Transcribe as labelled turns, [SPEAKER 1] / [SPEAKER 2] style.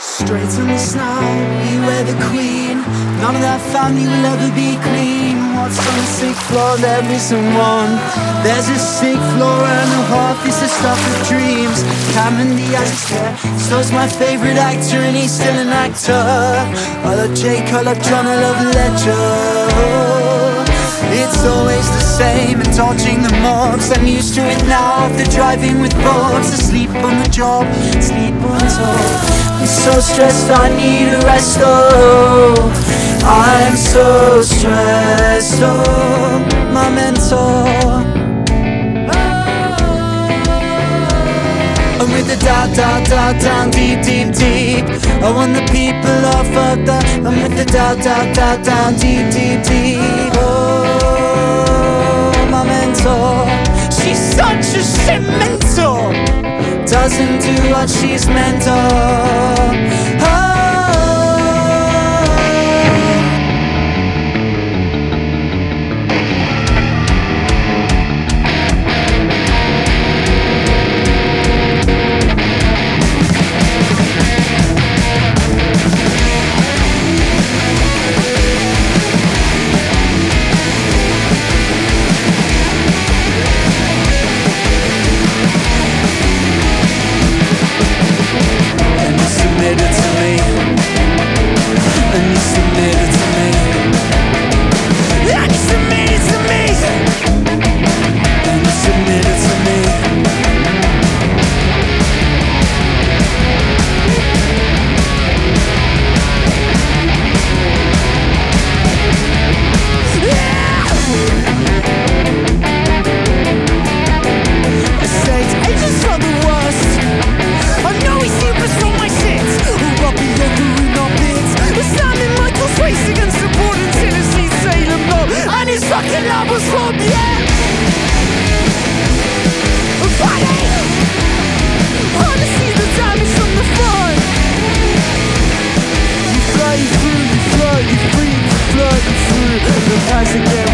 [SPEAKER 1] Straight in the snow, you were the queen. None of that family will ever be clean. What's on the sixth floor? There isn't one. There's a sixth floor and a half is the stuff of dreams. Cameron Diaz is there So's my favourite actor and he's still an actor. I love Jake, I love John, I love Ledger. It's always the same and dodging the mobs I'm used to it now after driving with Bobs Asleep on the job, sleep on top so stressed I need a rest, oh. I'm so stressed, oh My mentor oh. I'm with the da da da down deep deep deep. I want the people all fucked up I'm with the da da da down deep deep deep. Oh, Doesn't do what she's meant to through the price again.